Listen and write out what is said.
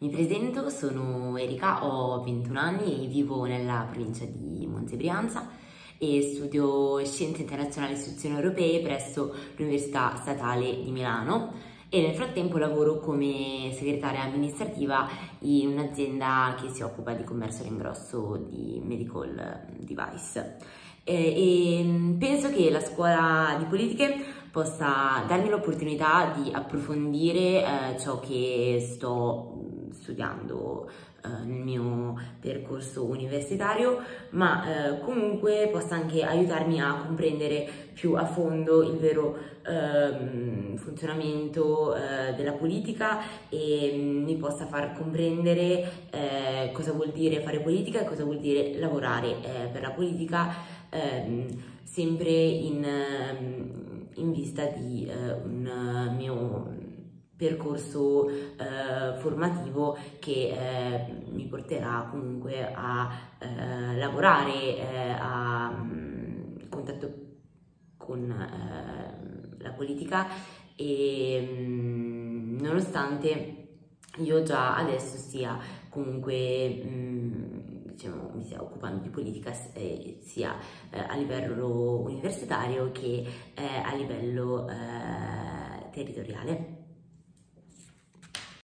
Mi presento, sono Erika, ho 21 anni e vivo nella provincia di Monte Brianza e studio Scienze Internazionali e Istituzioni Europee presso l'Università Statale di Milano e nel frattempo lavoro come segretaria amministrativa in un'azienda che si occupa di commercio all'ingrosso di medical device. E, e penso che la scuola di politiche possa darmi l'opportunità di approfondire eh, ciò che sto studiando eh, nel mio percorso universitario, ma eh, comunque possa anche aiutarmi a comprendere più a fondo il vero eh, funzionamento eh, della politica e mm, mi possa far comprendere eh, cosa vuol dire fare politica e cosa vuol dire lavorare eh, per la politica, ehm, sempre in, ehm, in, vista di un mio percorso eh, formativo che eh, mi porterà comunque a eh, lavorare eh, a um, contatto con eh, la politica e um, nonostante io già adesso stia comunque um, diciamo, mi stia occupando di politica eh, sia a livello universitario che a livello territoriale.